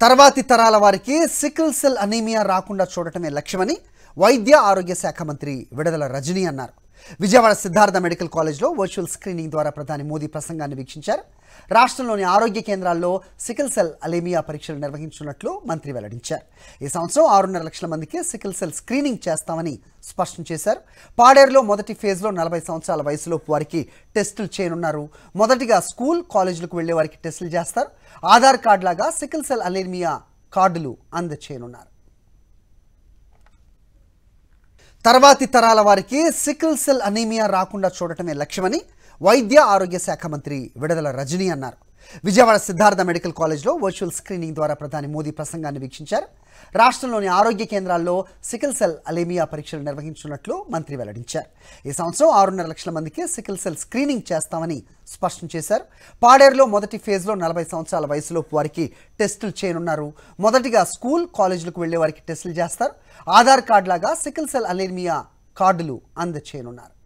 తర్వాతి తరాల వారికి సికిల్ సెల్ అనీమియా రాకుండా చూడటమే లక్ష్యమని వైద్య ఆరోగ్య శాఖ మంత్రి విడుదల రజనీ అన్నారు. విజయవాడ సిద్ధార్థ మెడికల్ కాలేజ్లో వర్చువల్ స్క్రీనింగ్ ద్వారా ప్రధాని మోదీ ప్రసంగాన్ని వీక్షించారు. రాష్ట్రంలోని ఆరోగ్య కేంద్రాల్లో సికిల్ సెల్ అలేమియా పరీక్షలు నిర్వహించున్నట్లు మంత్రి వెల్లడించారు. ఈ సంవత్సరం ఆరున్నర లక్షల మందికి సికిల్ సెల్ స్క్రీనింగ్ చేస్తామని స్పష్టం చేశారు. పాడేరులో మొదటి ఫేజ్లో నలభై సంవత్సరాల వయసులోపు వారికి టెస్టులు చేయనున్నారు. మొదటిగా స్కూల్ కాలేజీలకు వెళ్ళే వారికి టెస్టులు చేస్తారు. ఆధార్ కార్డు లాగా సికిల్ సెల్ అలేమియా కార్డులు అందచేయనున్నారు. తర్వాతి తరాల వారికి సికిల్ సెల్ అనీమియా రాకుండా చూడటమే లక్ష్యమని వైద్య ఆరోగ్య శాఖ మంత్రి విడుదల రజనీ అన్నారు. విజయవాడ సిద్ధార్థ మెడికల్ కాలేజ్లో వర్చువల్ స్క్రీనింగ్ ద్వారా ప్రధాని మోదీ ప్రసంగాన్ని వీక్షించారు. రాష్ట్రంలోని ఆరోగ్య కేంద్రాల్లో సికిల్ సెల్ అలేమియా పరీక్షలు నిర్వహించున్నట్లు మంత్రి వెల్లడించారు. ఈ సంవత్సరం ఆరున్నర లక్షల మందికి సికిల్ సెల్ స్క్రీనింగ్ చేస్తామని స్పష్టం చేశారు. పాడేరులో మొదటి ఫేజ్లో నలభై సంవత్సరాల వయసులోపు వారికి టెస్టులు చేయనున్నారు. మొదటిగా స్కూల్ కాలేజీలకు వెళ్ళే వారికి టెస్టులు చేస్తారు. ఆధార్ కార్డు లాగా సికిల్ సెల్ అలేమియా కార్డులు అందచేయనున్నారు.